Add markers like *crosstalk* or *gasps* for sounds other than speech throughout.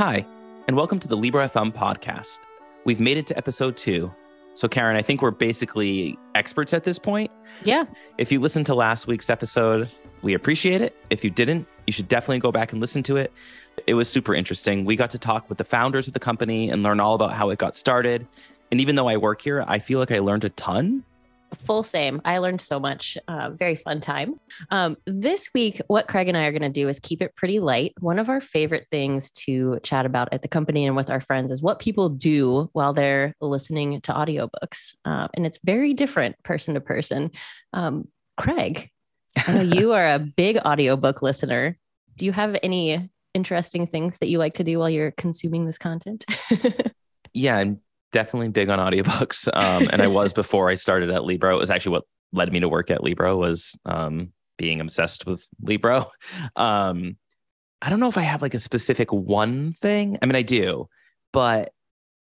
Hi, and welcome to the Libro FM podcast. We've made it to episode two. So, Karen, I think we're basically experts at this point. Yeah. If you listened to last week's episode, we appreciate it. If you didn't, you should definitely go back and listen to it. It was super interesting. We got to talk with the founders of the company and learn all about how it got started. And even though I work here, I feel like I learned a ton full same. I learned so much. Uh, very fun time. Um, this week, what Craig and I are going to do is keep it pretty light. One of our favorite things to chat about at the company and with our friends is what people do while they're listening to audiobooks. Uh, and it's very different person to person. Um, Craig, I know *laughs* you are a big audiobook listener. Do you have any interesting things that you like to do while you're consuming this content? *laughs* yeah, I'm definitely big on audiobooks. Um, and I was *laughs* before I started at Libro. It was actually what led me to work at Libro was um, being obsessed with Libro. *laughs* Um, I don't know if I have like a specific one thing. I mean, I do, but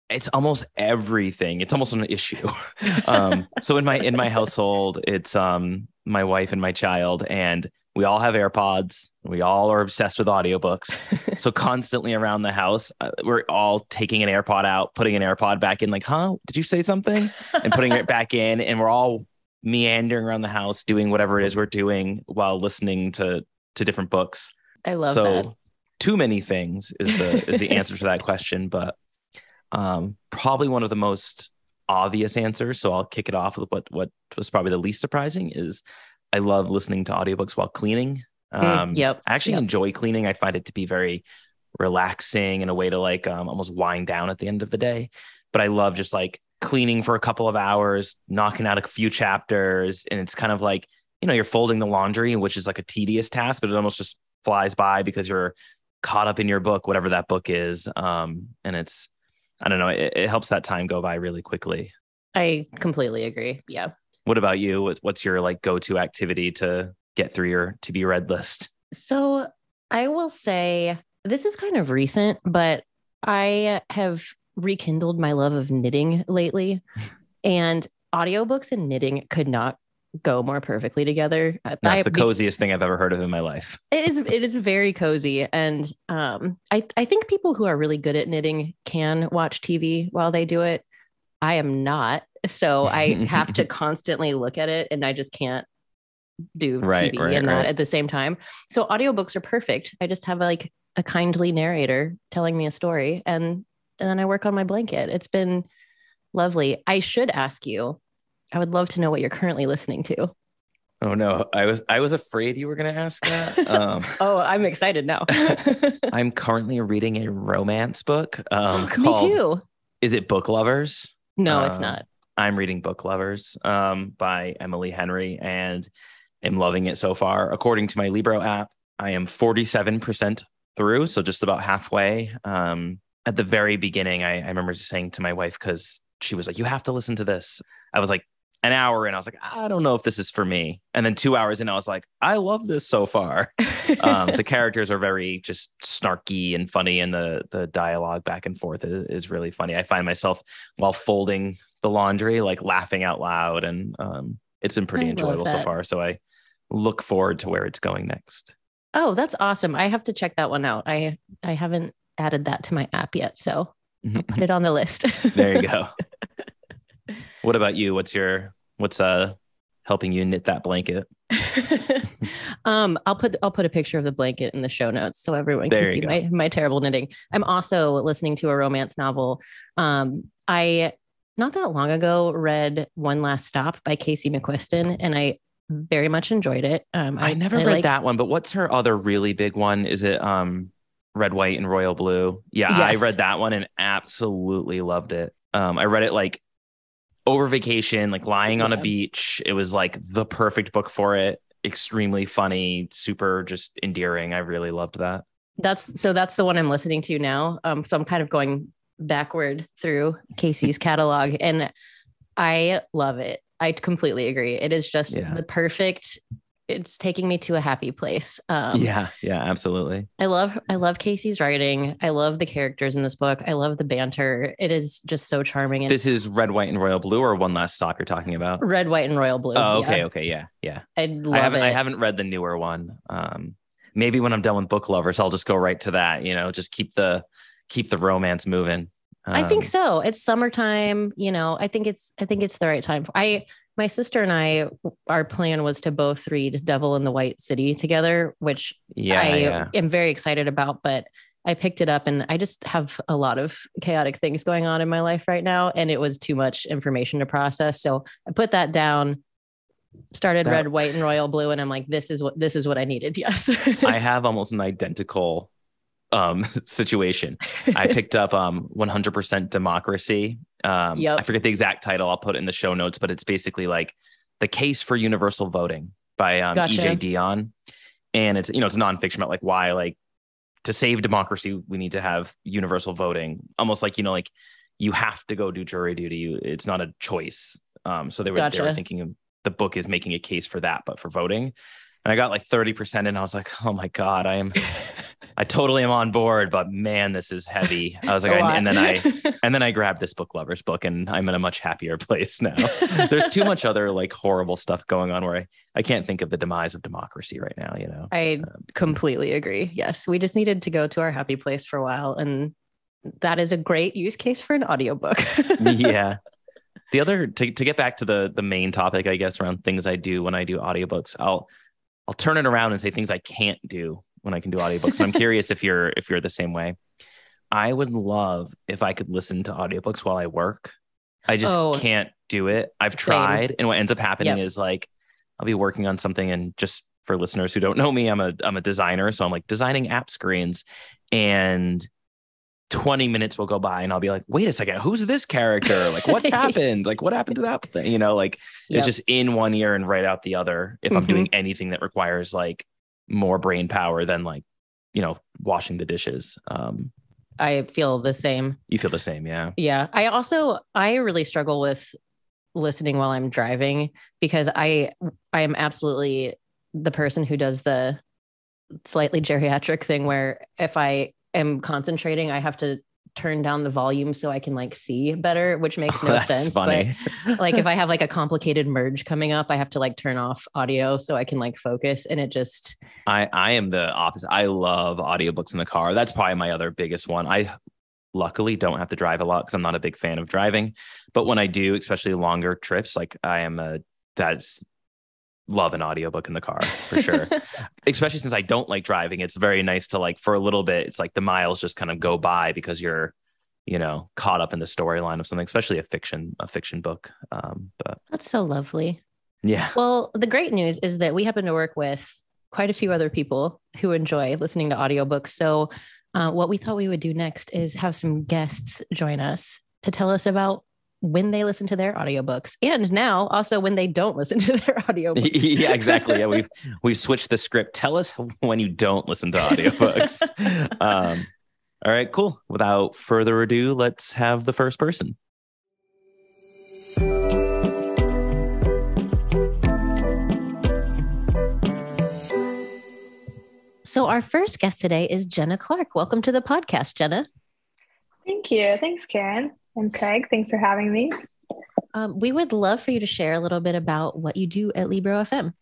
it's almost everything. It's almost an issue. *laughs* um, so in my in my household, it's um my wife and my child, and we all have AirPods. We all are obsessed with audiobooks. *laughs* so constantly around the house, uh, we're all taking an AirPod out, putting an AirPod back in, like, huh? Did you say something? And putting it back in. And we're all meandering around the house doing whatever it is we're doing while listening to to different books. I love so that. too many things is the is the answer to that question. But um probably one of the most obvious answers. So I'll kick it off with what what was probably the least surprising is I love listening to audiobooks while cleaning. Mm, Um, yep, I actually yep. enjoy cleaning. I find it to be very relaxing and a way to like um, almost wind down at the end of the day. But I love just like cleaning for a couple of hours, knocking out a few chapters. And it's kind of like, you know, you're folding the laundry, which is like a tedious task, but it almost just flies by because you're caught up in your book, whatever that book is. Um, and it's, I don't know, it, it helps that time go by really quickly. I completely agree. Yeah. What about you? What's your like go to activity to get through your to be read list? So I will say this is kind of recent, but I have rekindled my love of knitting lately. *laughs* And audiobooks and knitting could not go more perfectly together. Uh, That's I- the coziest thing I've ever heard of in my life. It is it is very cozy. And um I, I think people who are really good at knitting can watch TV while they do it. I am not. So I have to *laughs* constantly look at it and I just can't do Right, TV right, and that right. at the same time. So audiobooks are perfect. I just have like a kindly narrator telling me a story and and then I work on my blanket. It's been lovely. I should ask you. I would love to know what you're currently listening to. Oh no, I was I was afraid you were going to ask that. Um, *laughs* Oh, I'm excited now. *laughs* I'm currently reading a romance book *gasps* um, Me too. Is it Book Lovers? No, it's Um, not. I'm reading Book Lovers um, by Emily Henry and am loving it so far. According to my Libro app, I am 47% through, so just about halfway. Um, at the very beginning, I, I remember saying to my wife, because she was like, You have to listen to this. I was like, an hour in, I was like, I don't know if this is for me. And then two hours in, I was like, I love this so far. *laughs* um, the characters are very just snarky and funny, and the the dialogue back and forth is, is really funny. I find myself while folding the laundry, like laughing out loud, and um, it's been pretty I enjoyable so far. So I look forward to where it's going next. Oh, that's awesome. I have to check that one out. I I haven't added that to my app yet, so put it on the list. *laughs* there you go. *laughs* what about you? What's your what's uh helping you knit that blanket? *laughs* um, I'll put I'll put a picture of the blanket in the show notes so everyone There can see go. my my terrible knitting. I'm also listening to a romance novel. Um, I not that long ago read One Last Stop by Casey McQuiston, and I very much enjoyed it. Um, I, never read like- that one, but what's her other really big one? Is it um red, white, and royal blue? Yeah, I read that one and absolutely loved it. Um, I read it like over vacation, like lying on a beach. It was like the perfect book for it. Extremely funny, super just endearing. I really loved that. That's so that's the one I'm listening to now. Um, so I'm kind of going backward through Casey's catalog and I love it. I completely agree. It is just Yeah. the perfect it's taking me to a happy place. Um, yeah, yeah, absolutely. I love I love Casey's writing. I love the characters in this book. I love the banter. It is just so charming and This is red, white, and royal blue, or one last stop you're talking about. red, white, and royal blue. Oh, Yeah. okay, okay, yeah, yeah. I love I haven't it. I haven't read the newer one. Um maybe when I'm done with book lovers, I'll just go right to that, you know, just keep the keep the romance moving. I think Um, so. It's summertime, you know. I think it's I think it's the right time. I my sister and I our plan was to both read Devil in the White City together, which Yeah, I yeah. am very excited about, but I picked it up and I just have a lot of chaotic things going on in my life right now and it was too much information to process. So I put that down, started That- red, white and royal blue and I'm like this is what this is what I needed. *laughs* Yes. I have almost an identical um *laughs* situation. I *laughs* picked up um 100% democracy. Um Yep. I forget the exact title. I'll put it in the show notes, but it's basically like the case for universal voting by um, Gotcha. EJ Dionne. And it's you know it's nonfiction about like why like to save democracy we need to have universal voting. Almost like you know like you have to go do jury duty. It's not a choice. Um, so they were they were thinking of, the book is making a case for that, but for voting. And I got like 30% and I was like, oh my God, I am I totally am on board, but man, this is heavy. I was like, and then. I *laughs* and then I grabbed this book lovers book and I'm in a much happier *laughs* place now. There's too much other like horrible stuff going on where I, I can't think of the demise of democracy right now, you know. I um, completely agree. Yes, we just needed to go to our happy place for a while and that is a great use case for an audiobook. *laughs* yeah. The other to, to get back to the the main topic, I guess, around things I do when I do audiobooks, I'll I'll turn it around and say things I can't do when I can do audiobooks. So I'm curious if you're if you're the same way. I would love if I could listen to audiobooks while I work. I just Oh. can't do it. I've Same. tried, and what ends up happening Yep. is like I'll be working on something, and just for listeners who don't know me, I'm a I'm a designer, so I'm like designing app screens, and 20 minutes will go by, and I'll be like, wait a second, who's this character? Like, what's *laughs* happened? Like, what happened to that thing? You know, like Yep. it's just in one ear and right out the other. If I'm doing mm-hmm. anything that requires like more brain power than like you know washing the dishes, um, I feel the same. you feel the same, yeah. Yeah. I also I really struggle with listening while I'm driving because I I am absolutely the person who does the slightly geriatric thing where if I am concentrating, I have to turn down the volume so I can like see better, which makes oh, no That's sense. funny. But like if *laughs* I have like a complicated merge coming up, I have to like turn off audio so I can like focus and it just I I am the opposite. I love audiobooks in the car. That's probably my other biggest one. I luckily don't have to drive a lot because I'm not a big fan of driving. But when I do, especially longer trips, like I am a that's love an audiobook in the car for sure. *laughs* especially since I don't like driving. It's very nice to like for a little bit, it's like the miles just kind of go by because you're, you know, caught up in the storyline of something, especially a fiction, a fiction book. Um, but That's so lovely. yeah. Well, the great news is that we happen to work with quite a few other people who enjoy listening to audiobooks. So, uh, what we thought we would do next is have some guests join us to tell us about when they listen to their audiobooks and now also when they don't listen to their *laughs* audiobooks. yeah, exactly. Yeah, we've *laughs* we've switched the script. Tell us when you don't listen to audiobooks. *laughs* um, all right, cool. Without further ado, let's have the first person. So, our first guest today is Jenna Clark. Welcome to the podcast, Jenna. Thank you. Thanks, Karen and Craig. Thanks for having me. Um, we would love for you to share a little bit about what you do at Libro FM.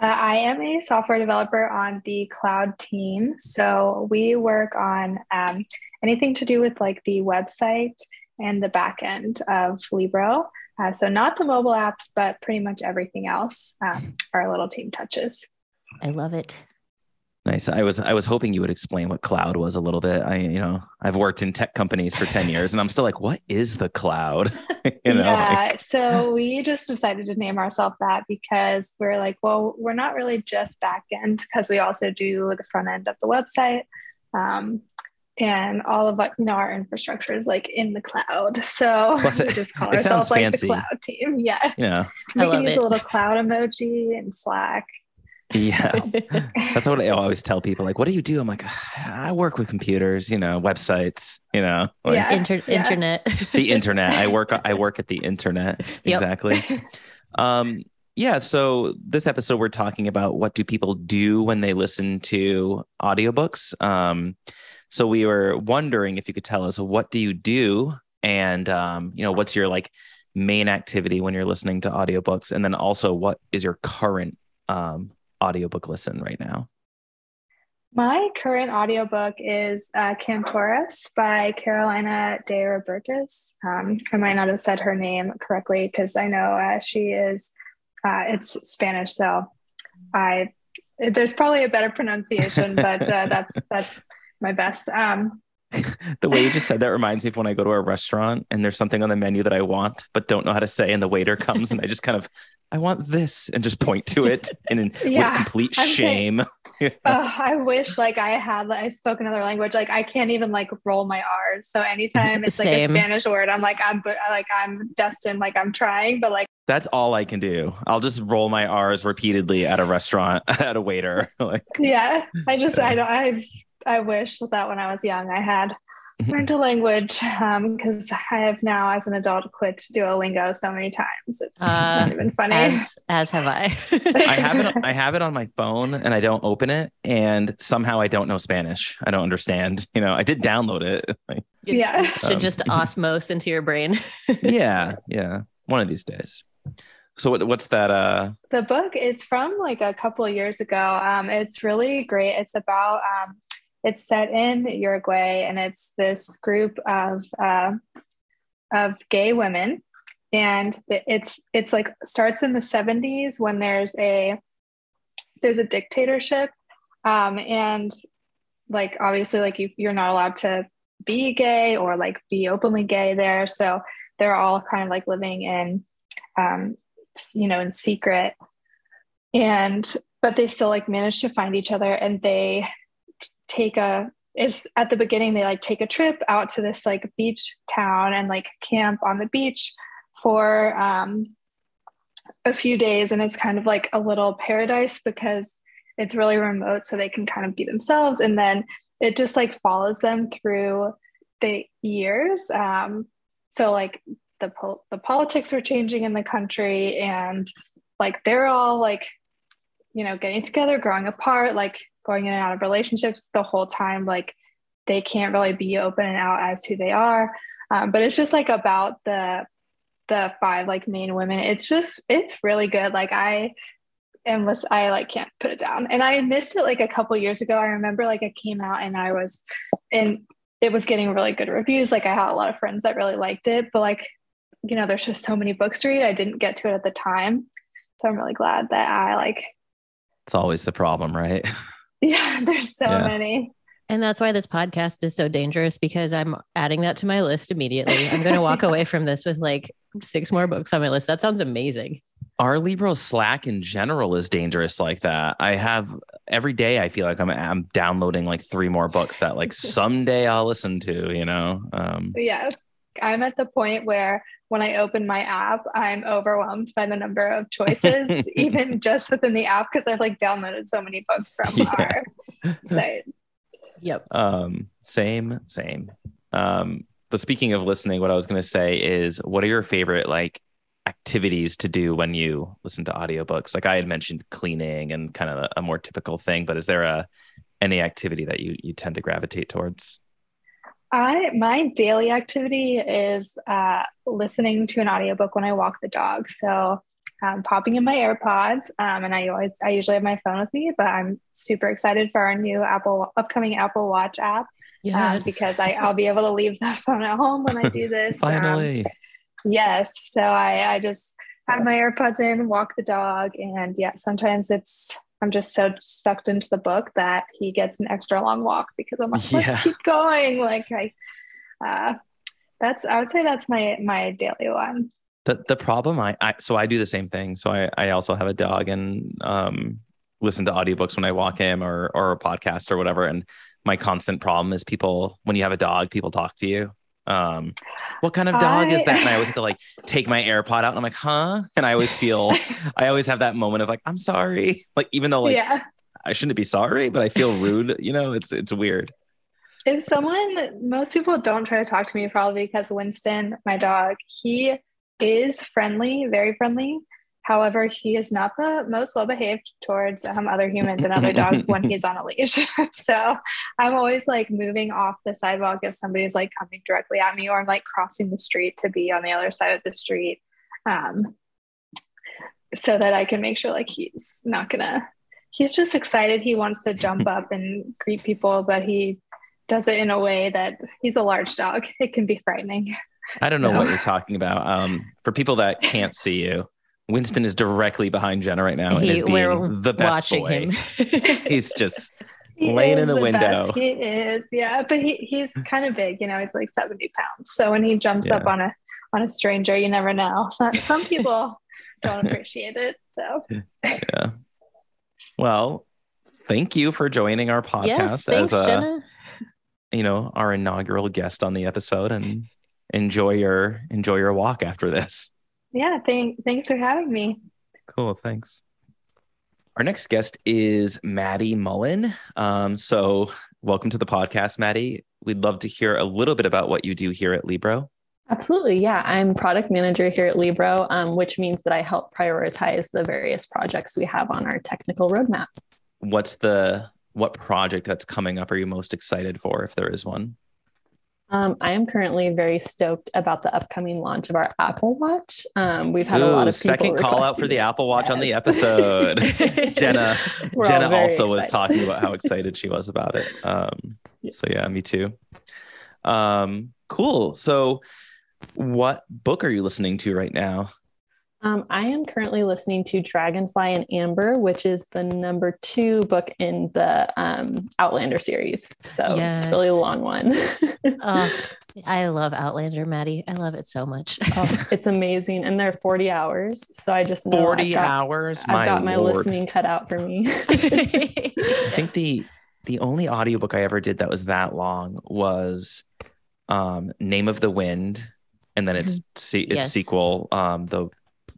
Uh, I am a software developer on the cloud team. So we work on um, anything to do with like the website and the back end of Libro. Uh, so not the mobile apps, but pretty much everything else um, our little team touches. I love it. Nice. I was I was hoping you would explain what cloud was a little bit. I you know I've worked in tech companies for ten years, and I'm still like, what is the cloud? *laughs* you know, yeah, like- so we just decided to name ourselves that because we're like, well, we're not really just back end because we also do the front end of the website. Um, and all of what you know our infrastructure is like in the cloud. *laughs* So Plus we just call it ourselves like fancy. the cloud team. *laughs* Yeah. Yeah. We I can love use it. a little cloud emoji in Slack. Yeah. *laughs* That's what I always tell people. Like, what do you do? I'm like, I work with computers, you know, websites, you know, like Yeah. Inter- yeah. Internet. *laughs* the internet. I work. I work at the internet. Yep. Exactly. *laughs* Um, yeah. So this episode, we're talking about what do people do when they listen to audiobooks. Um, so we were wondering if you could tell us what do you do, and um, you know, what's your like main activity when you're listening to audiobooks, and then also what is your current um audiobook listen right now? My current audiobook is uh, Cantoras by Carolina de Robertis. Um, I might not have said her name correctly because I know uh, she is, uh, it's Spanish, so I there's probably a better pronunciation, but uh, *laughs* that's that's my best. Um, the way you just said that reminds me of when I go to a restaurant and there's something on the menu that I want but don't know how to say, and the waiter comes and I just kind of, I want this, and just point to it and in, *laughs* yeah, with complete shame. *laughs* uh, I wish like I had like, I spoke another language. Like I can't even like roll my R's. So anytime it's like a Spanish word, I'm like I'm like I'm destined. Like I'm trying, but like that's all I can do. I'll just roll my R's repeatedly at a restaurant *laughs* at a waiter. like yeah, I just I don't I I wish that when I was young I had Mm-hmm. learned a language because um, I have now, as an adult, quit Duolingo so many times. It's uh, not even funny. As, *laughs* as have I. I have it. *laughs* I have it on my phone, and I don't open it, and somehow I don't know Spanish. I don't understand. You know, I did download it. *laughs* Like, yeah, should um, just osmos into your brain. yeah, yeah. One of these days. So what, what's that? Uh... The book is from like a couple of years ago. Um, it's really great. It's about um, it's set in Uruguay, and it's this group of uh, of gay women, and it's it's like starts in the '70s when there's a there's a dictatorship, um, and like obviously like you, you're not allowed to be gay or like be openly gay there, so they're all kind of like living in um, you know in secret. And but they still like manage to find each other and they take a is at the beginning they like take a trip out to this like beach town and like camp on the beach for um, a few days. And it's kind of like a little paradise because it's really remote so they can kind of be themselves. And then it just like follows them through the years. Um, so like the po- the politics are changing in the country and like they're all like you know getting together growing apart like going in and out of relationships the whole time like they can't really be open and out as who they are. Um, but it's just like about the the five like main women. It's just it's really good. Like i am i like can't put it down. And i missed it like a couple years ago. I remember like it came out and i was and it was getting really good reviews. Like i had a lot of friends that really liked it. But like you know there's just so many books to read. I didn't get to it at the time. So i'm really glad that i like it's always the problem right *laughs* *laughs* Yeah, there's so yeah. many. And that's why this podcast is so dangerous because I'm adding that to my list immediately. I'm going to walk away from this with like six more books on my list. That sounds amazing. Our Libro Slack in general is dangerous like that. I have every day I feel like I'm I'm downloading like three more books that like *laughs* someday I'll listen to, you know. Um Yeah. I'm at the point where when I open my app, I'm overwhelmed by the number of choices, *laughs* even just within the app, because I've like downloaded so many books from yeah. our site. Yep. Um, same, same. Um, but speaking of listening, what I was going to say is, what are your favorite like activities to do when you listen to audiobooks? Like I had mentioned cleaning and kind of a, a more typical thing, but is there a any activity that you you tend to gravitate towards? I my daily activity is uh, listening to an audiobook when I walk the dog. So um, popping in my AirPods, um, and I always I usually have my phone with me, but I'm super excited for our new Apple upcoming Apple Watch app. Um, yes. because I, I'll be able to leave the *laughs* phone at home when I do this. Um, Finally. yes. So I, I just have my AirPods in, walk the dog, and yeah, sometimes it's I'm just so sucked into the book that he gets an extra long walk because I'm like, *laughs* let's keep going. Like I, uh, that's I would say that's my my daily one. The the problem I, I so I do the same thing. So I I also have a dog and um listen to audiobooks when I walk him or or a podcast or whatever. And my constant problem is people when you have a dog, people talk to you um, what kind of dog I... is that? And I always have to like take my AirPod out and I'm like, huh? And I always feel, I always have that moment of like, I'm sorry. *laughs* Like, even though like yeah. I shouldn't be sorry, but I feel rude, you know, it's, it's weird. If someone, most people don't try to talk to me probably because Winston, my dog, he is friendly, very friendly. However, he is not the most well behaved towards um, other humans and other dogs when he's on a leash. *laughs* so I'm always like moving off the sidewalk if somebody's like coming directly at me, or I'm like crossing the street to be on the other side of the street, um, so that I can make sure like he's not gonna he's just excited. He wants to jump *laughs* up and greet people, but he does it in a way that he's a large dog. It can be frightening. I don't know what you're talking about. Um, for people that can't see you, Winston is directly behind Jenna right now and he, is being the best boy. *laughs* he's just *laughs* he laying in the, the window. Best. He is, yeah. But he, he's kind of big, you know, he's like 70 pounds. So when he jumps yeah. up on a on a stranger, you never know. Some, some people *laughs* don't appreciate it. So yeah. Well, thank you for joining our podcast yes, thanks, as a Jenna. you know our inaugural guest on the episode and enjoy your enjoy your walk after this. Yeah, thank, thanks for having me. Cool, thanks. Our next guest is Madi Mullen. Um, so, welcome to the podcast, Madi. We'd love to hear a little bit about what you do here at Libro. Absolutely. Yeah. I'm product manager here at Libro, um, which means that I help prioritize the various projects we have on our technical roadmap. What's the what project that's coming up are you most excited for if there is one? Um, I am currently very stoked about the upcoming launch of our Apple Watch. Um, we've had Ooh, a lot of second call out for the Apple Watch yes. on the episode. *laughs* Jenna, Jenna also excited. was talking about how *laughs* excited she was about it. Um, yes. So yeah, me too. Um, cool. So, what book are you listening to right now? Um, I am currently listening to Dragonfly in Amber, which is the number two book in the um, Outlander series. So yes. it's really a long one. *laughs* oh, I love Outlander, Madi. I love it so much. oh, *laughs* it's amazing. And they're 40 hours. So I just 40 got, hours. I've got my Lord. listening cut out for me. *laughs* I think the the only audiobook I ever did that was that long was um, Name of the Wind. And then it's mm-hmm. its yes. sequel, um, the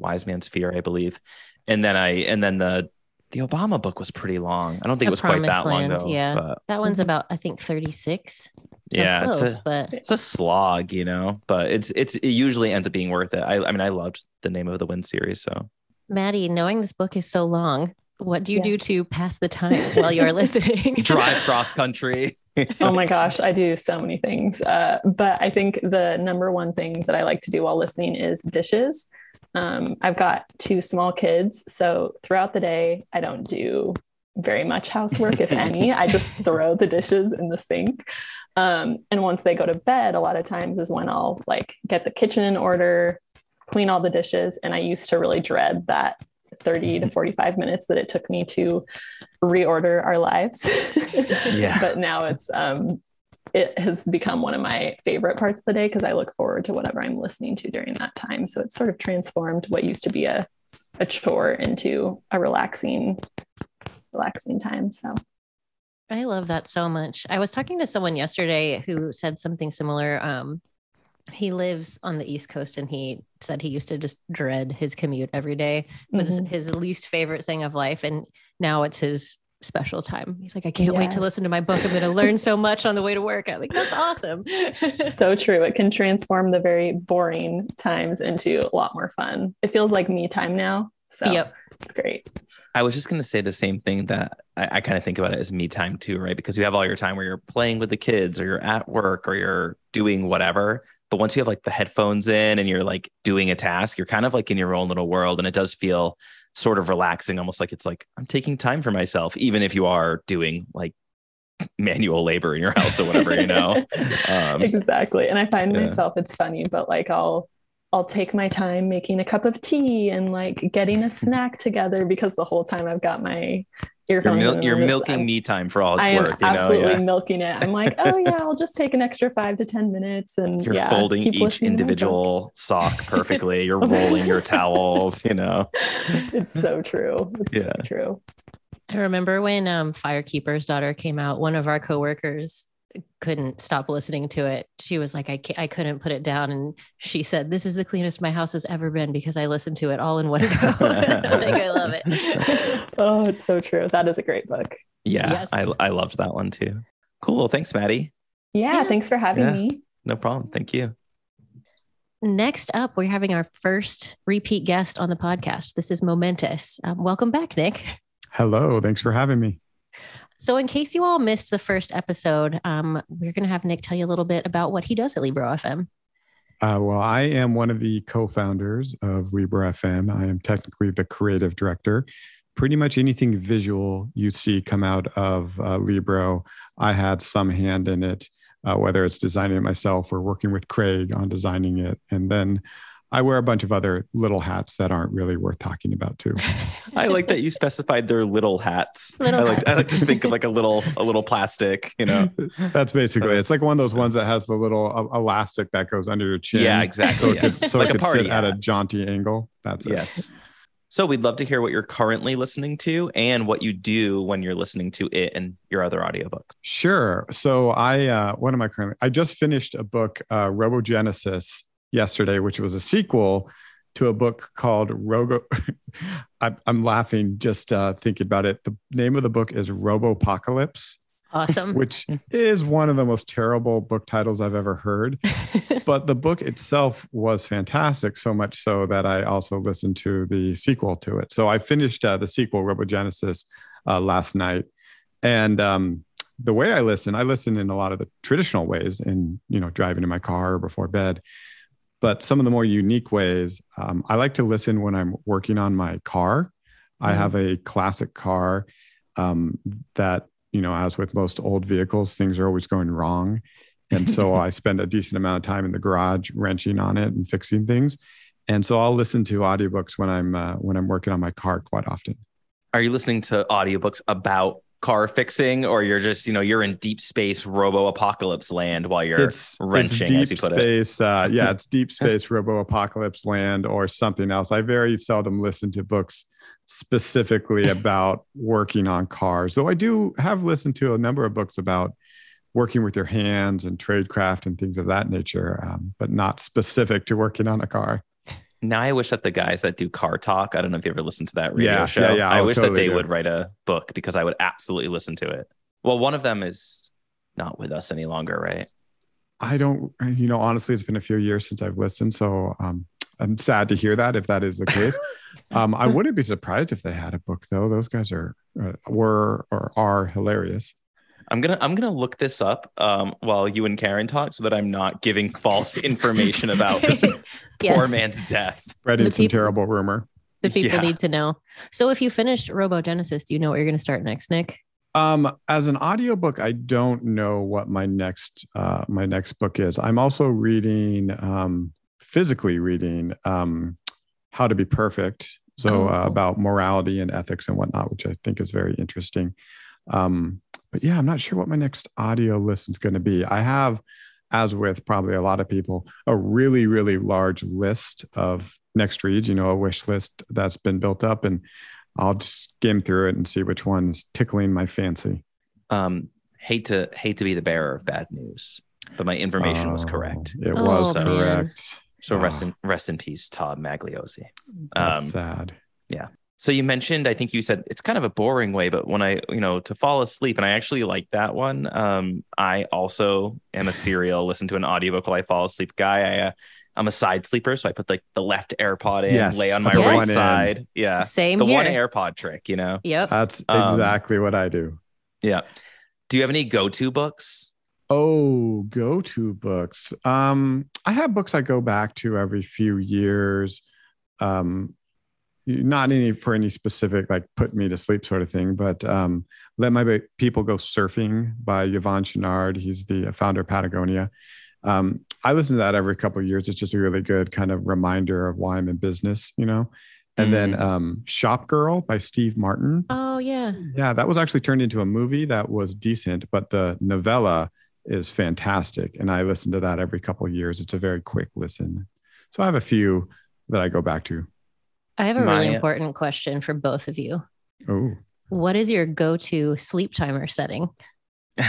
Wise Man's Fear, I believe. And then I and then the the Obama book was pretty long. I don't think a it was quite that Land, long though. Yeah, but... that one's about I think thirty six. So yeah, close, it's a, but it's a slog, you know. But it's it's it usually ends up being worth it. I I mean I loved the name of the Wind series. So Madi, knowing this book is so long, what do you yes. do to pass the time while you're *laughs* listening? *laughs* Drive cross country. *laughs* oh my gosh, I do so many things. Uh, but I think the number one thing that I like to do while listening is dishes. Um, I've got two small kids. So throughout the day, I don't do very much housework, if *laughs* any. I just throw the dishes in the sink. Um, and once they go to bed, a lot of times is when I'll like get the kitchen in order, clean all the dishes. And I used to really dread that 30 to 45 minutes that it took me to reorder our lives. *laughs* yeah. but now it's um, it has become one of my favorite parts of the day because I look forward to whatever I'm listening to during that time. So it's sort of transformed what used to be a, a chore into a relaxing, relaxing time. So I love that so much. I was talking to someone yesterday who said something similar. Um, he lives on the East Coast and he said he used to just dread his commute every day. It was mm-hmm. his least favorite thing of life. And now it's his special time. He's like, I can't yes. wait to listen to my book. I'm going to learn so much on the way to work. I'm like, that's awesome. *laughs* so true. It can transform the very boring times into a lot more fun. It feels like me time now. So yep. it's great. I was just going to say the same thing that I, I kind of think about it as me time too, right? Because you have all your time where you're playing with the kids or you're at work or you're doing whatever. But once you have like the headphones in and you're like doing a task, you're kind of like in your own little world. And it does feel sort of relaxing, almost like it's like I'm taking time for myself, even if you are doing like *laughs* manual labor in your house or whatever, you know. *laughs* Um, exactly. And I find yeah. myself it's funny, but like I'll I'll take my time making a cup of tea and like getting a snack together because the whole time I've got my earphones. You're, mil- you're milking me time for all it's I worth. am absolutely yeah. milking it. I'm like, oh yeah, I'll just take an extra five to ten minutes and you're yeah, folding each individual sock *laughs* perfectly. You're rolling your towels. You know, it's so true. It's yeah. so true. I remember when um, Firekeeper's daughter came out. One of our coworkers couldn't stop listening to it. She was like, I, I couldn't put it down. And she said, This is the cleanest my house has ever been because I listened to it all in one go. *laughs* I think I love it. *laughs* oh, it's so true. That is a great book. Yeah, yes. I, I loved that one too. Cool. Thanks, Madi. Yeah, yeah. thanks for having yeah. me. No problem. Thank you. Next up, we're having our first repeat guest on the podcast. This is momentous. Um, welcome back, Nick. Hello. Thanks for having me. So, in case you all missed the first episode, um, we're going to have Nick tell you a little bit about what he does at Libro FM. Uh, well, I am one of the co founders of Libro FM. I am technically the creative director. pretty much anything visual you see come out of uh, Libro, I had some hand in it, uh, whether it's designing it myself or working with Craig on designing it. And then I wear a bunch of other little hats that aren't really worth talking about too. *laughs* I like that you specified their little hats. Little I like I like to think of like a little a little plastic, you know. *laughs* That's basically it's like one of those ones that has the little uh, elastic that goes under your chin. Yeah, So exactly. it could, so Like it could party sit at a jaunty angle. That's it. Yes. So we'd love to hear what you're currently listening to and what you do when you're listening to it and your other audiobooks. Sure. So I, uh, what am I currently? I just finished a book, uh, Robogenesis, yesterday, which was a sequel to a book called Rogo. *laughs* I, I'm laughing just uh, thinking about it. The name of the book is Robopocalypse, Awesome. which is one of the most terrible book titles I've ever heard. *laughs* But the book itself was fantastic, so much so that I also listened to the sequel to it. So I finished uh, the sequel, Robogenesis, uh, last night, and um, the way I listen, I listen in a lot of the traditional ways, in you know, driving in my car or before bed. But some of the more unique ways, um, I like to listen when I'm working on my car. I Mhm. have a classic car um, that you know, as with most old vehicles, things are always going wrong. And so *laughs* I spend a decent amount of time in the garage wrenching on it and fixing things. And so I'll listen to audiobooks when I'm uh, when I'm working on my car quite often. Are you listening to audiobooks about car fixing or you're just, you know, you're in deep space robo apocalypse land while you're it's wrenching, it's deep as you put it. space. Uh, yeah, *laughs* it's deep space robo apocalypse land or something else. I very seldom listen to books specifically *laughs* about working on cars, though I do have listened to a number of books about working with your hands and tradecraft and things of that nature, um, but not specific to working on a car. Now I wish that the guys that do car talk, I don't know if you ever listened to that radio Yeah, show. yeah, yeah, I wish that they do. would write a book because I would absolutely listen to it. Well, one of them is not with us any longer, right? I don't, you know, honestly, it's been a few years since I've listened. So um, I'm sad to hear that if that is the case. *laughs* um, I wouldn't be surprised if they had a book, though. Those guys are, uh, were, or are hilarious. I'm gonna I'm gonna look this up um, while you and Karen talk so that I'm not giving false *laughs* information about *laughs* this poor man's death. Spreading The some people- terrible rumor. the people Yeah. need to know. So if you finished Robogenesis, do you know what you're going to start next, Nick? Um, as an audiobook, I don't know what my next uh, my next book is. I'm also reading, um, physically reading, um, How to Be Perfect. So Oh, uh, about morality and ethics and whatnot, which I think is very interesting. Um, but yeah, I'm not sure what my next audio listen is going to be. I have, as with probably a lot of people, a really really large list of next reads. You know, a wish list that's been built up and. I'll just skim through it and see which one's tickling my fancy. Um, hate to hate to be the bearer of bad news, but my information was correct. Oh, It Oh, was man. correct. So rest Ah, in rest in peace, Tom Magliozzi. That's Um, sad. So you mentioned, I think you said it's kind of a boring way, but when I, you know, to fall asleep, and I actually like that one. Um, I also am a serial listen to an audiobook while I fall asleep guy. I, uh, I'm a side sleeper, so I put like the left AirPod in, Yes, lay on my right one in. side. Yeah, Same the here. one AirPod trick, you know. Yep. That's um, exactly what I do. Yeah. Do you have any go-to books? Oh, go to books. Um, I have books I go back to every few years. Um, not any for any specific like put me to sleep sort of thing, but um, Let My People Go Surfing by Yvon Chouinard. He's the founder of Patagonia. Um, I listen to that every couple of years. It's just a really good kind of reminder of why I'm in business, you know. And then Mm. um, Shop Girl by Steve Martin. Oh yeah. Yeah, that was actually turned into a movie that was decent, but the novella is fantastic. And I listen to that every couple of years. It's a very quick listen. So I have a few that I go back to. I have a really My- important question for both of you. Oh, What is your go-to sleep timer setting? *laughs*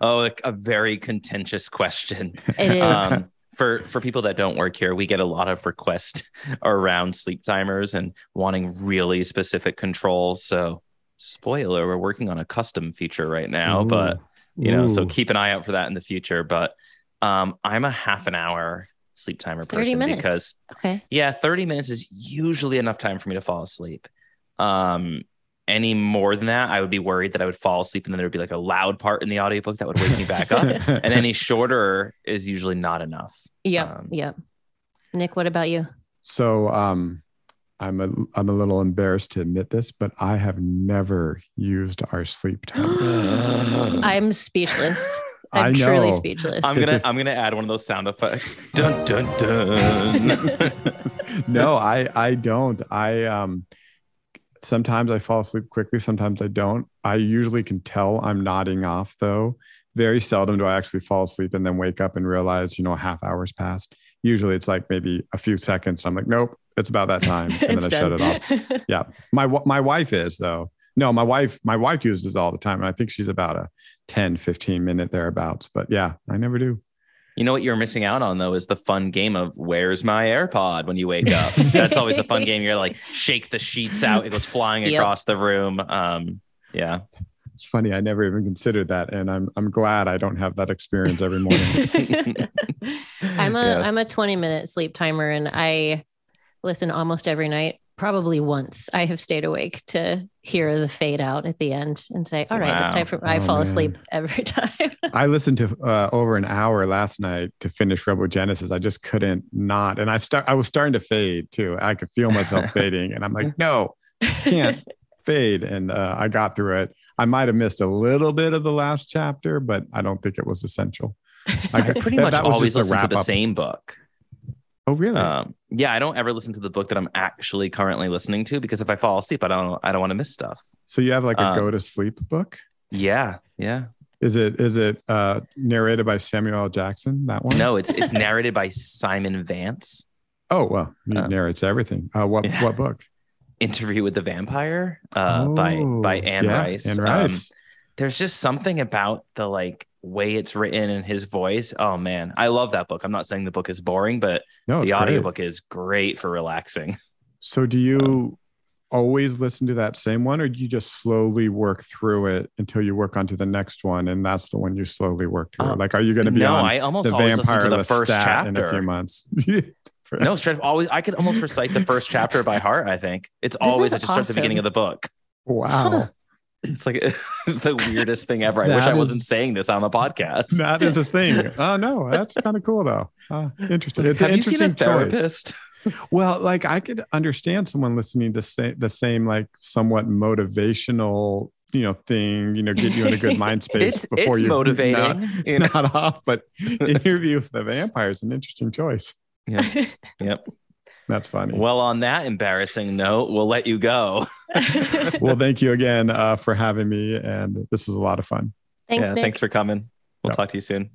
oh, like a very contentious question. It is. um, for for people that don't work here, we get a lot of requests *laughs* around sleep timers and wanting really specific controls. So, spoiler, we're working on a custom feature right now, but you know, so keep an eye out for that in the future. But um, I'm a half an hour sleep timer 30 person minutes. because okay. yeah, 30 minutes is usually enough time for me to fall asleep. Um, any more than that, I would be worried that I would fall asleep and then there would be like a loud part in the audiobook that would wake me back up. *laughs* and any shorter is usually not enough. Yep. Um, yep. Nick, what about you? So um I'm a I'm a little embarrassed to admit this, but I have never used our sleep *gasps* timer. I'm speechless. I I'm truly speechless. I'm It's gonna a- i I'm gonna add one of those sound effects. *laughs* Dun dun dun. *laughs* no, I I don't. I um sometimes I fall asleep quickly, sometimes I don't. I usually can tell I'm nodding off though. Very seldom do I actually fall asleep and then wake up and realize, you know, a half hour's passed. Usually it's like maybe a few seconds. I'm like, nope, it's about that time. And *laughs* then I shut it off. Yeah. My wa- my wife is though. No, my wife my wife uses all the time. And I think she's about a 10, 15 minute thereabouts. But yeah, I never do. You know what you're missing out on though is the fun game of where's my AirPod when you wake up. That's always the fun *laughs* game. You're like shake the sheets out, it goes flying Yep. across the room. Um, yeah. It's funny. I never even considered that. And I'm I'm glad I don't have that experience every morning. *laughs* I'm a Yeah. am a 20 minute sleep timer and I listen almost every night. Probably once I have stayed awake to hear the fade out at the end and say, "All right, Wow. it's time for." I Oh, fall man. asleep *laughs* every time. I listened to uh, over an hour last night to finish Robogenesis. I just couldn't not, and I start. I was starting to fade too. I could feel myself *laughs* fading, and I'm like, *laughs* no, can't fade. And uh, I got through it. I might have missed a little bit of the last chapter, but I don't think it was essential. I got- pretty that- much that always listen to the up. same book. Oh, really? Um, yeah, I don't ever listen to the book that I'm actually currently listening to because if I fall asleep, I don't I don't want to miss stuff. so you have like a um, go to sleep book? Yeah, yeah. Is it is it uh, narrated by Samuel L. Jackson? That one? No, it's it's *laughs* narrated by Simon Vance. Oh well, he Uh, narrates everything. Uh, what yeah. what book? Interview with the Vampire uh, by by Oh, Anne yeah, Rice. Anne Um, Rice. there's just something about the like way it's written and his voice. Oh man, I love that book. I'm not saying the book is boring, but no, it's the great. audiobook is great for relaxing. *laughs* So do you always listen to that same one or do you just slowly work through it until you work onto the next one and that's the one you slowly work through? Uh, like are you going to be no, on I almost the always listen vampire to the first chapter in a few months? *laughs* No, straight up, always I could almost recite the first chapter by heart. I think it's This always I just start at the beginning of the book. Wow. It's like *laughs* it's the weirdest thing ever. I wish That I wasn't saying this on the podcast. that is a thing. *laughs* Oh no, that's kind of cool though. Uh, interesting. It's Have an you seen a interesting choice. therapist? Well, like I could understand someone listening to say the same like somewhat motivational, you know, thing, you know, get you in a good mind *laughs* space It's before it's you motivating. you know? not off, but interview with the vampire is an interesting choice. Yeah. Yep. That's funny. Well, on that embarrassing note, we'll let you go. *laughs* well, thank you again uh, for having me, and this was a lot of fun. Thanks, yeah, Nick. thanks for coming. We'll Yep. talk to you soon.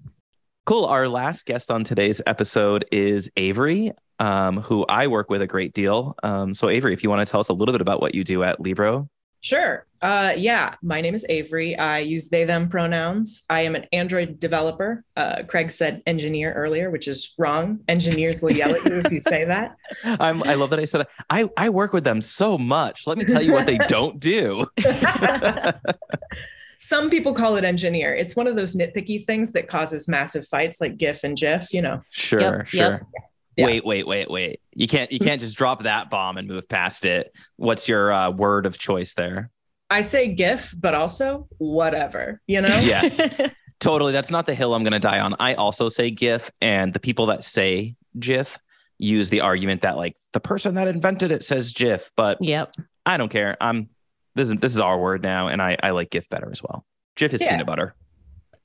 Cool. Our last guest on today's episode is Avery, um, who I work with a great deal. Um, so, Avery, if you want to tell us a little bit about what you do at Libro. Sure. Uh, yeah, my name is Avery. I use they, them pronouns. I am an Android developer. Uh, Craig said engineer earlier, which is wrong. Engineers will yell at you if you say that. *laughs* I'm, I love that I said that. I, I work with them so much. Let me tell you what they *laughs* don't do. *laughs* Some people call it engineer. It's one of those nitpicky things that causes massive fights like GIF and GIF, you know. Sure, Yep, sure. yep. Yeah. Wait, wait, wait, wait. You can't you can't just drop that bomb and move past it. What's your uh, word of choice there? I say GIF, but also whatever, you know? Yeah. *laughs* Totally. That's not the hill I'm going to die on. I also say GIF, and the people that say GIF use the argument that like the person that invented it says GIF, but yep. I don't care. I'm this is this is our word now, and I I like GIF better as well. GIF is Yeah. peanut butter.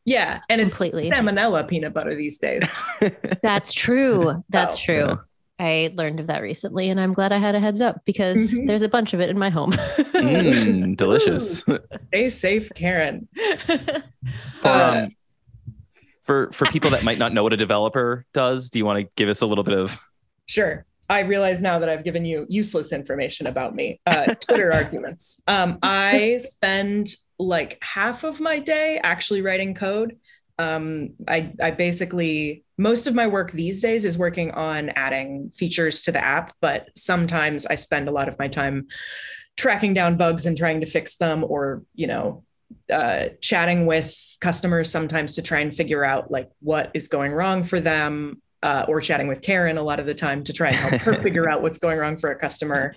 Yeah. And it's Completely. salmonella peanut butter these days. *laughs* That's true. That's Oh. true. Yeah. I learned of that recently, and I'm glad I had a heads up because Mhm. there's a bunch of it in my home. Mm, *laughs* delicious. Stay safe, Karen. *laughs* for Uh, um, for for people that might not know what a developer does, do you want to give us a little bit of Sure. I realize now that I've given you useless information about me. Uh, Twitter *laughs* arguments. Um, I spend like half of my day actually writing code. Um, I, I basically, most of my work these days is working on adding features to the app, but sometimes I spend a lot of my time tracking down bugs and trying to fix them or, you know, uh, chatting with customers sometimes to try and figure out like what is going wrong for them uh, or chatting with Karen a lot of the time to try and help her figure *laughs* out what's going wrong for a customer.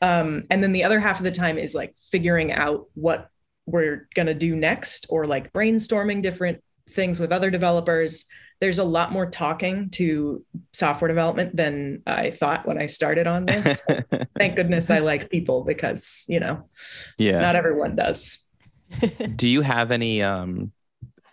Um, and then the other half of the time is like figuring out what we're going to do next or like brainstorming different things with other developers. There's a lot more talking to software development than I thought when I started on *laughs* this. Thank goodness I like people because, you know, yeah. not everyone does. Do you have any um,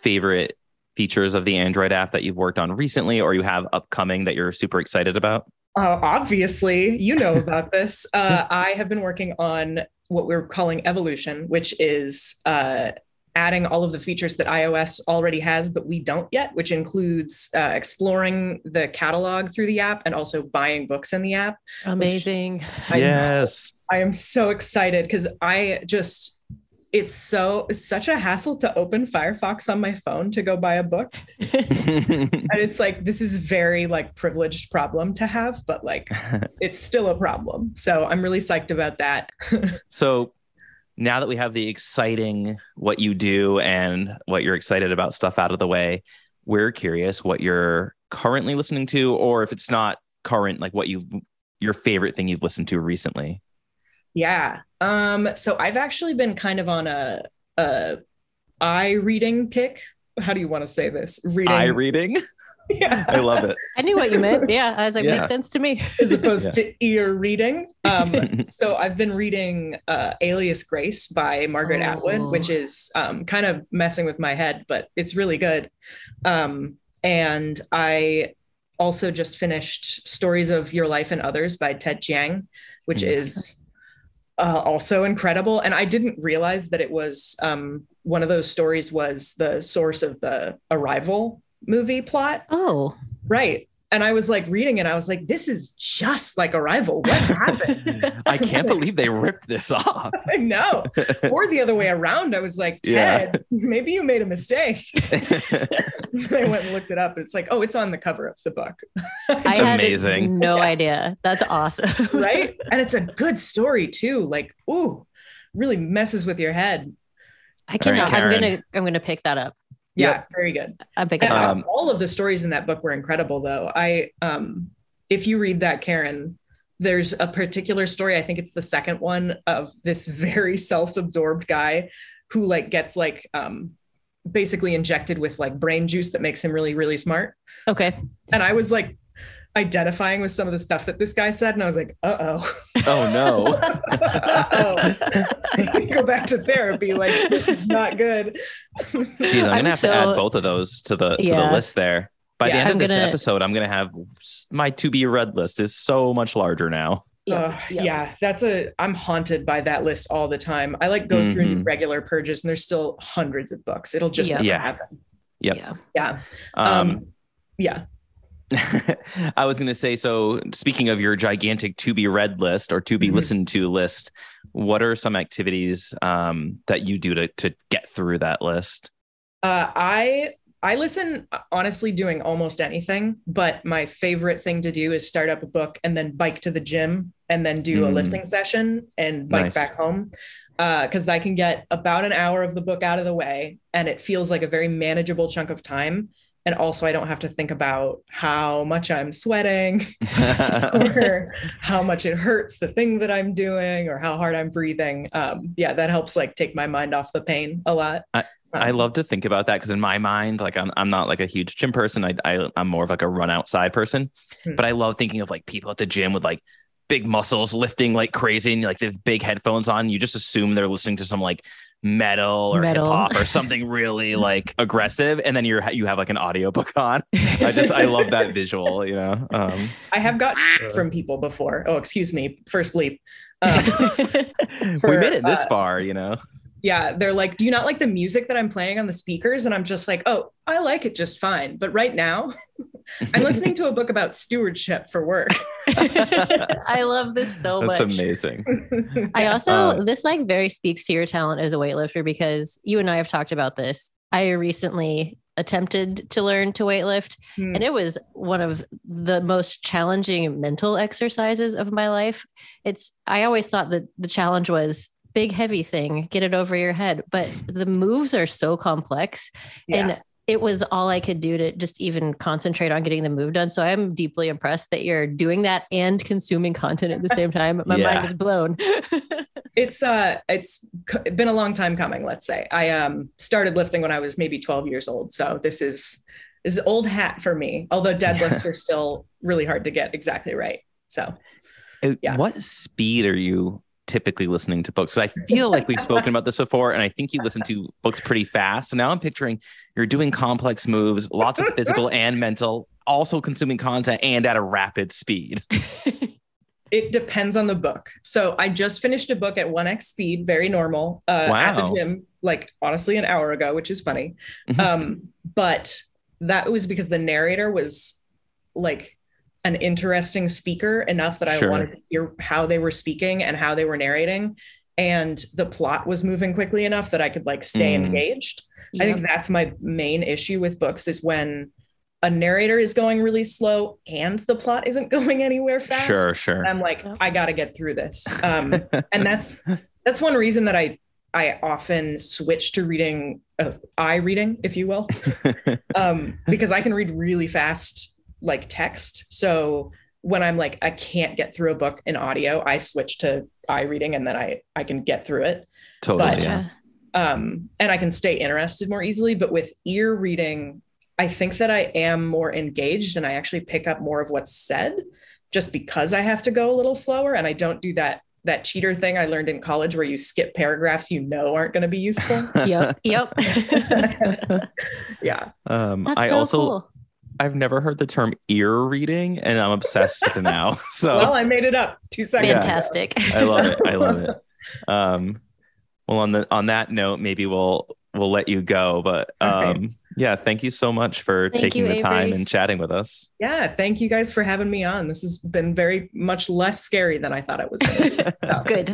favorite features of the Android app that you've worked on recently or you have upcoming that you're super excited about? Uh, obviously, you know *laughs* about this. Uh, I have been working on what we're calling evolution, which is uh, adding all of the features that iOS already has, but we don't yet, which includes uh, exploring the catalog through the app and also buying books in the app. Amazing. I yes. I am so excited because I just it's so it's such a hassle to open Firefox on my phone to go buy a book. *laughs* and it's like this is very like privileged problem to have, but like *laughs* it's still a problem. So I'm really psyched about that. *laughs* so now that we have the exciting what you do and what you're excited about stuff out of the way, we're curious what you're currently listening to, or if it's not current, like what you've your favorite thing you've listened to recently. Yeah. Um, so I've actually been kind of on a a eye reading kick. How do you want to say this? Reading. Eye reading. *laughs* yeah. I love it. I knew what you meant. Yeah. I was like, yeah. makes sense to me. As opposed yeah. to ear reading. Um, *laughs* so I've been reading uh, Alias Grace by Margaret oh. Atwood, which is um, kind of messing with my head, but it's really good. Um, and I also just finished Stories of Your Life and Others by Ted Chiang, which mm-hmm. is uh, also incredible. And I didn't realize that it was um, one of those stories was the source of the Arrival movie plot. Oh, right. And I was like reading it, I was like, this is just like Arrival. What *laughs* happened? I can't believe they ripped this off. *laughs* I know. Or the other way around. I was like, Ted, yeah. maybe you made a mistake. *laughs* I went and looked it up. It's like, oh, it's on the cover of the book. it's amazing. no yeah. idea. That's awesome. right? And it's a good story too. Like, ooh, really messes with your head. I cannot. Right, I'm gonna I'm gonna pick that up. Yeah, yep. very good. I pick it um, all of the stories in that book were incredible though. I um if you read that, Karen, there's a particular story, I think it's the second one of this *laughs* very self-absorbed guy who like gets like um basically injected with like brain juice that makes him really, really smart. Okay. And I was like identifying with some of the stuff that this guy said, and I was like, uh oh. Oh no. *laughs* go back to therapy. Like this is not good. Jeez, I'm, I'm gonna have so, to add both of those to the yeah. to the list there. By yeah, the end I'm of this gonna... episode, I'm gonna have my to be read list is so much larger now. Uh, yeah, that's a. I'm haunted by that list all the time. I like go mm-hmm. through regular purges, and there's still hundreds of books. It'll just yeah. yeah. happen. Yep. Yeah. Yeah. Um, um, yeah. *laughs* I was going to say so speaking of your gigantic to be read list or to be mm-hmm. listened to list, what are some activities um, that you do to to get through that list? Uh, I I listen honestly doing almost anything, but my favorite thing to do is start up a book and then bike to the gym and then do mm. a lifting session and bike nice. back home because uh, I can get about an hour of the book out of the way and it feels like a very manageable chunk of time and also I don't have to think about how much I'm sweating *laughs* or how much it hurts the thing that I'm doing or how hard I'm breathing. Um, yeah, that helps like take my mind off the pain a lot. I, um, I love to think about that because in my mind, like I'm, I'm not like a huge gym person. I, I am more of like a run outside person, hmm. but I love thinking of like people at the gym with like big muscles lifting like crazy and like they have big headphones on. You just assume they're listening to some like metal or hip hop or something *laughs* really like aggressive and then you're you have like an audiobook on. I just i love that visual you know um. I have got uh, *laughs* from people before. Oh excuse me first bleep. Um, *laughs* for, we made it this uh, far you know yeah they're like do you not like the music that i'm playing on the speakers? And i'm just like oh i like it just fine. But right now *laughs* i'm listening to a book about stewardship for work. *laughs* I love this so That's much. That's amazing. I also um, this like very speaks to your talent as a weightlifter because you and i have talked about this. I recently attempted to learn to weightlift hmm. and it was one of the most challenging mental exercises of my life. It's i always thought that the challenge was big heavy thing get it over your head but the moves are so complex yeah. and it was all I could do to just even concentrate on getting the move done. So I'm deeply impressed that you're doing that and consuming content at the same time. My yeah. mind is blown. *laughs* it's uh it's been a long time coming, let's say. I um started lifting when I was maybe 12 years old. So this is this is old hat for me. Although deadlifts are still really hard to get exactly right. So, Yeah. What speed are you typically listening to books. So I feel like we've spoken about this before, and I think you listen to books pretty fast. So now I'm picturing you're doing complex moves, lots of physical and mental, also consuming content and at a rapid speed. *laughs* it depends on the book. So I just finished a book at 1x speed, very normal, uh, at the gym, like honestly, an hour ago, which is funny. Mhm. Um, but that was because the narrator was like an interesting speaker enough that I Sure. wanted to hear how they were speaking and how they were narrating. And the plot was moving quickly enough that I could like stay Mm. engaged. I think that's my main issue with books is when a narrator is going really slow and the plot isn't *laughs* going anywhere fast. Sure, sure. I'm like, Yep. I got to get through this. *laughs* Um, and that's that's one reason that I I often switch to reading uh, eye reading, if you will, *laughs* um, because I can read really fast like text. So when I'm like I can't get through a book in audio, I switch to eye reading, and then I I can get through it. totally. But- yeah. Um, and I can stay interested more easily. But with ear reading, I think that I am more engaged, and I actually pick up more of what's said, just because I have to go a little slower, and I don't do that that cheater thing I learned in college where you skip paragraphs you know aren't going to be useful. *laughs* yep. Yep. *laughs* *laughs* yeah. Um, That's I so also cool. I've never heard the term ear reading, and I'm obsessed with it now. *laughs* So Well, I made it up. Two seconds. Yeah. Fantastic. I love it. I love *laughs* it. Um, well, on the on that note, maybe we'll we'll let you go. But Okay. um, yeah, thank you so much for Thank taking you, the time and chatting with us. Yeah. Thank you guys for having me on. This has been very much less scary than I thought it was. Gonna be. So. *laughs* Good.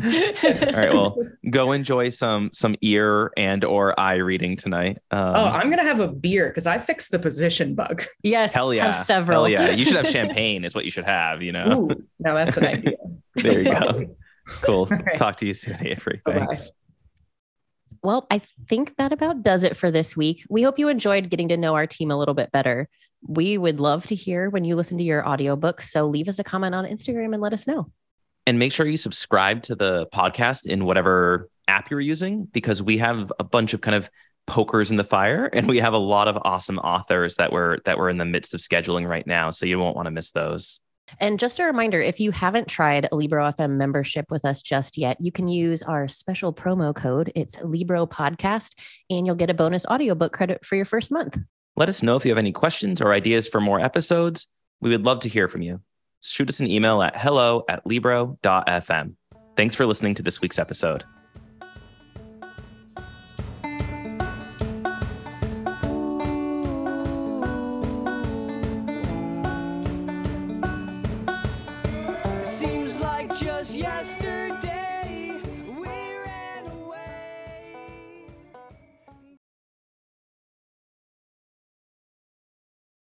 All right, well, go enjoy some some ear and or eye reading tonight. Um, Oh, I'm gonna have a beer because I fixed the position bug. yes. hell yeah, Have several. Hell yeah, you should have *laughs* champagne. Is what you should have. You know. Ooh, now that's an idea. There you go. Cool. *laughs* right. Talk to you soon, Avery. Bye-bye. Well, I think that about does it for this week. We hope you enjoyed getting to know our team a little bit better. We would love to hear when you listen to your audiobooks. So leave us a comment on Instagram and let us know. and make sure you subscribe to the podcast in whatever app you're using because we have a bunch of kind of pokers in the fire and we have a lot of awesome authors that we're that we're in the midst of scheduling right now so you won't want to miss those And just a reminder if you haven't tried a Libro FM membership with us just yet, you can use our special promo code. It's Libro Podcast, and you'll get a bonus audiobook credit for your first month. let us know if you have any questions or ideas for more episodes we would love to hear from you shoot us an email at hello at libro.fm thanks for listening to this week's episode